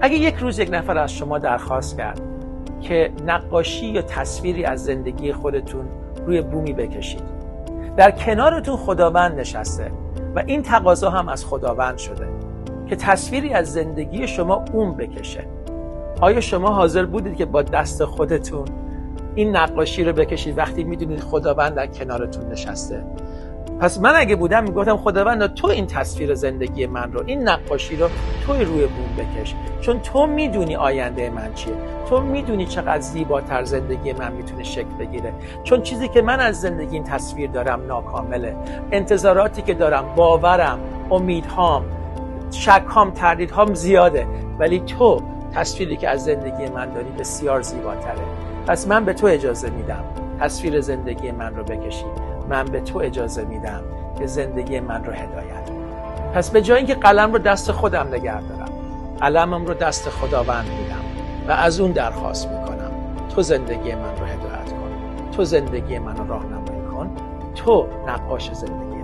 اگه یک روز یک نفر از شما درخواست کرد که نقاشی یا تصویری از زندگی خودتون روی بومی بکشید. در کنارتون خداوند نشسته و این تقاضا هم از خداوند شده که تصویری از زندگی شما اون بکشه. آیا شما حاضر بودید که با دست خودتون این نقاشی رو بکشید وقتی می‌دونید خداوند در کنارتون نشسته؟ پس من اگه بودم می‌گفتم خداوند تو این تصویر زندگی من رو این نقاشی رو توی روی بوم بکش. چون تو می‌دونی آینده من چیه. تو می‌دونی چقدر زیباتر زندگی من می‌تونه شکل بگیره. چون چیزی که من از زندگی این تصویر دارم ناکامله. انتظاراتی که دارم باورم امیدهام شکهام تردیدهام زیاده. ولی تو تصویری که از زندگی من داری بسیار زیباتره. پس من به تو اجازه میدم تصویر زندگی من رو بکشی. من به تو اجازه میدم که زندگی من رو هدایت پس به جای اینکه قلم رو دست خودم نگه دارم قلمم رو دست خداوند میدم و از اون درخواست می‌کنم. تو زندگی من رو هدایت کن. تو زندگی من رو راهنمایی کن. تو نقاش زندگی